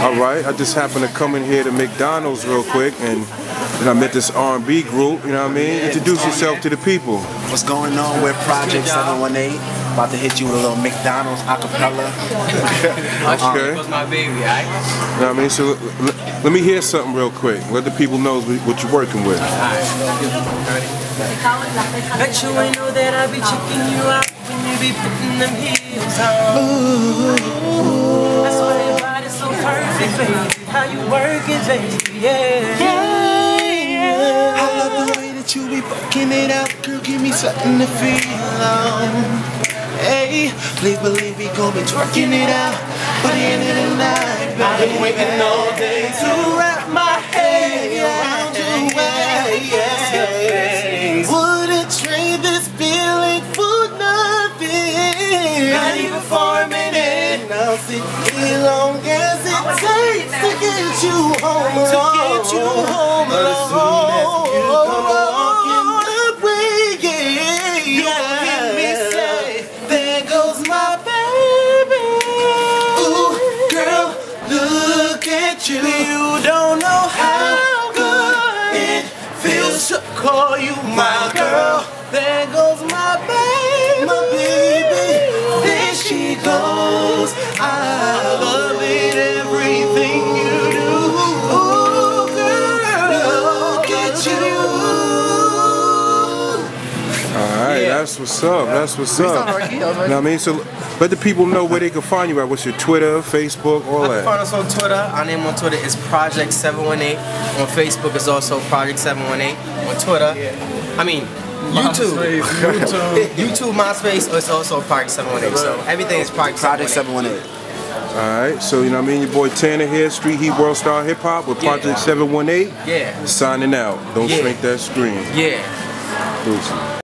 All right, I just happened to come in here to McDonald's real quick, and, and I met this R&B group. You know what I mean? Introduce yourself to the people. What's going on? We're Project 718. About to hit you with a little McDonald's acapella. Okay. Um, was my baby, alright? You know what I mean? So l- let me hear something real quick. Let the people know what you're working with. Bet you ain't know that I be checking you out when you be putting them heels on. How you work it, baby, yeah. I love the way that you be fucking it out, girl. Give me something to feel on. Hey, please believe we gon' be twerking it out end of the night, baby. I've been waiting all day to as long as it takes to get you home alone. To get you home alone. You come walking away, yeah. You hear me say, there goes my baby. Ooh, girl, look at you. You don't know how good it feels to call you my girl. There goes my baby, my baby. There she goes. That's what's up. That's what's up. You know what I mean? So let the people know where they can find you at. What's your Twitter, Facebook, all You can that. find us on Twitter. Our name on Twitter is Project 718. On Facebook is also Project 718. On Twitter, I mean, YouTube. YouTube. YouTube, MySpace, it's also Project 718. So everything is Project Project 718. 718. All right, so you know what I mean? Your boy Tana here, Street Heat World Star Hip Hop with Yeah. Project 718. Yeah. Signing out. Don't Yeah. shrink that screen. Yeah. Peace.